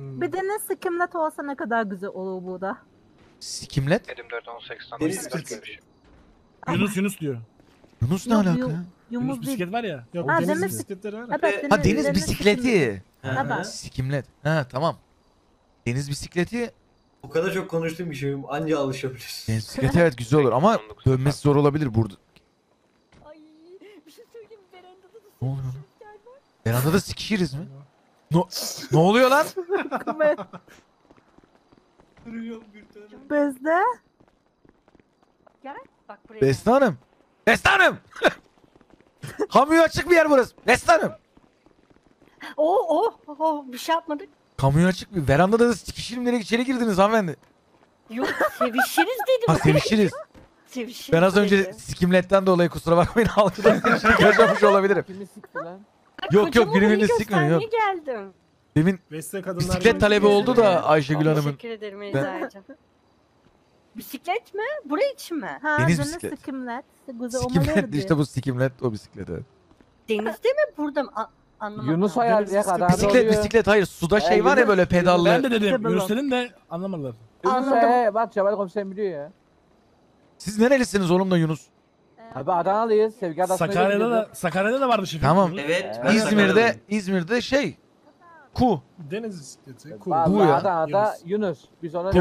Hmm. Bir deniz sikimlet olsa ne kadar güzel olur burada. Sikimlet? 24 18'den Deniz 24 bisiklet. Yunus Yunus diyor. Yunus ne Yok, alaka? ya? Yunus bisiklet var ya. Yok Ha, deniz deniz- bisikletleri var. Evet, deniz, Ha deniz sikimlet. bisikleti. Ha. Evet. Sikimlet. Ha tamam. Deniz bisikleti. O kadar çok konuştuğum bir şeyim anca alışabilirsin. Deniz bisikleti evet güzel olur ama 19 dönmesi zor olabilir burada. Ay bir şey söyleyeyim? Verandada da Ne oluyor. Verandada sikişiriz mi? No, ne oluyor lan? Ve Bizde Gel bak buraya. Beste Hanım. Beste Hanım. Kamuya açık bir yer burası. Beste Hanım. Oo oh oh bir şey yapmadık. Kamuya açık bir verandada da sikişirim nereye içeri girdiniz hanımefendi. Yok sevişiriz dedim. Ha sevişiriz. sevişiriz Ben az önce dedi. sikimletten dolayı kusura bakmayın halkıda yaşamış olabilirim. Kimi sikti lan? Yok yok birbirini bunu sikmiyor yok. geldim. Demin Beste kadınlar bisiklet talebi kutlu oldu da Ayşegül Hanım'ın. Teşekkür ederim Eczacığım. Bisiklet mi? Buraya için mi? ha, Deniz bisiklet. sikimlet. Sikimlet işte bu sikimlet o bisiklet evet. Denizde mi? Burada mı? A- anlamadım. Yunus ya kadar Bisiklet bisiklet hayır suda şey var ya böyle Ben pedallı. de dedim. Tabii Yunus lan. dedim de anlamadılar. Yunus Anladım. he bak Cemal komiser biliyor ya. Siz nerelisiniz oğlum da Yunus? Abi Adanalıyız. Sevgi Adası'na Sakarya'da da Sakarya'da da vardı şefim. Tamam. Evet. Ben İzmir'de İzmir'de şey. Ku. Deniz bisikleti. Cool. Bu ya. Adana'da Yunus. Yunus. Biz ona Bu